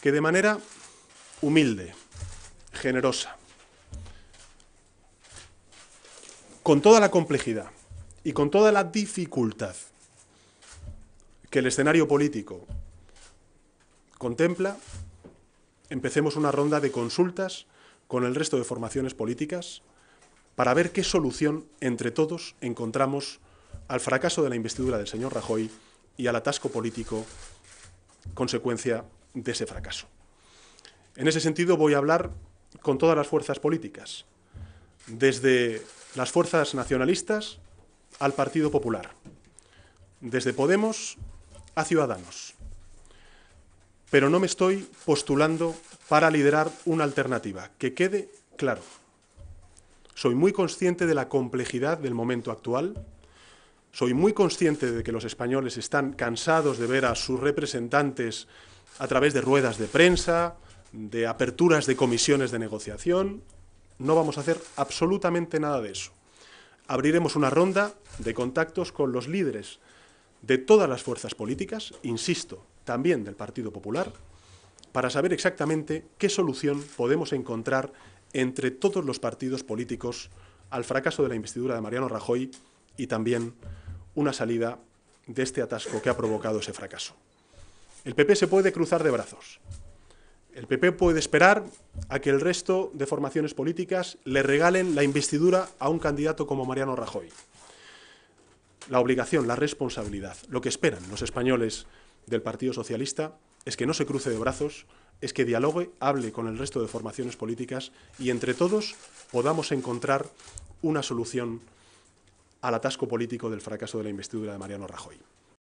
que de manera humilde, generosa, con toda la complejidad y con toda la dificultad que el escenario político contempla, empecemos una ronda de consultas con el resto de formaciones políticas para ver qué solución entre todos encontramos al fracaso de la investidura del señor Rajoy y al atasco político consecuencia de ese fracaso. En ese sentido voy a hablar con todas las fuerzas políticas, desde las fuerzas nacionalistas al Partido Popular, desde Podemos a Ciudadanos. Pero no me estoy postulando para liderar una alternativa, que quede claro. Soy muy consciente de la complejidad del momento actual, soy muy consciente de que los españoles están cansados de ver a sus representantes a través de ruedas de prensa, de aperturas de comisiones de negociación. No vamos a hacer absolutamente nada de eso. Abriremos una ronda de contactos con los líderes de todas las fuerzas políticas, insisto, también del Partido Popular, para saber exactamente qué solución podemos encontrar entre todos los partidos políticos al fracaso de la investidura de Mariano Rajoy y también una salida de este atasco que ha provocado ese fracaso. El PP se puede cruzar de brazos. El PP puede esperar a que el resto de formaciones políticas le regalen la investidura a un candidato como Mariano Rajoy. La obligación, la responsabilidad, lo que esperan los españoles del Partido Socialista es que no se cruce de brazos, es que dialogue, hable con el resto de formaciones políticas y entre todos podamos encontrar una solución al atasco político del fracaso de la investidura de Mariano Rajoy.